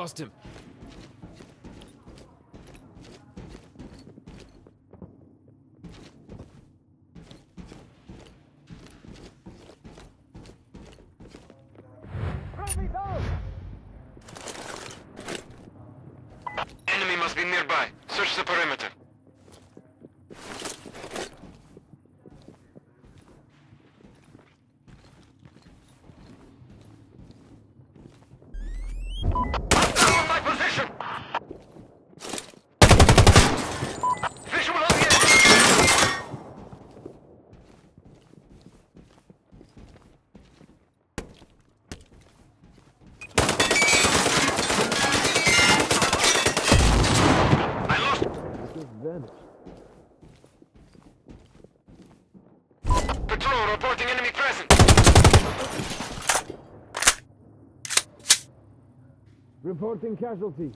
lost him. Enemy must be nearby. Search the perimeter. Hostile on my position! Visual on the enemy! Bravo, reporting enemy presence. Reporting casualty.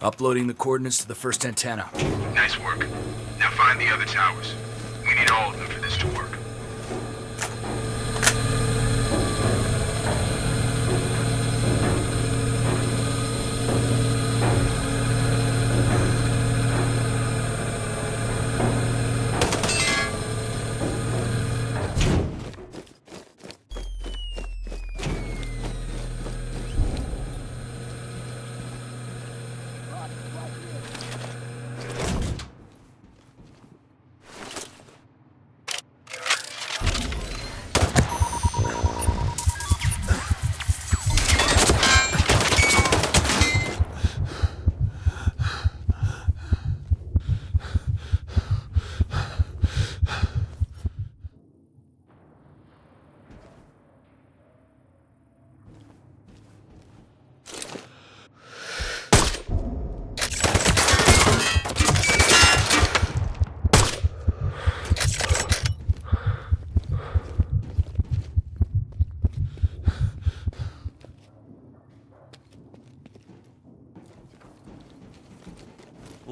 Uploading the coordinates to the first antenna. Nice work. Now find the other towers. We need all of them for this to work.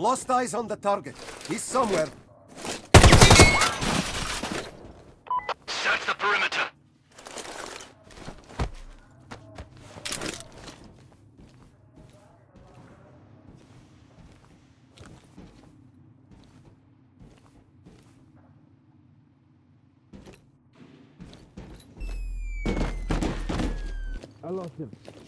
Lost eyes on the target. He's somewhere. Search the perimeter. I lost him.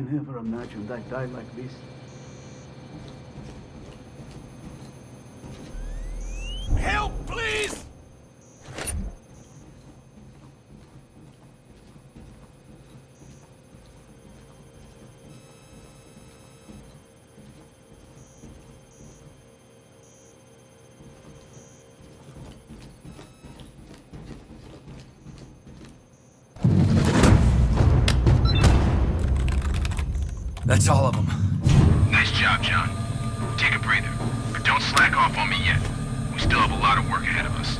I never I'd die like this. That's all of them. Nice job, John. Take a breather, but don't slack off on me yet. We still have a lot of work ahead of us.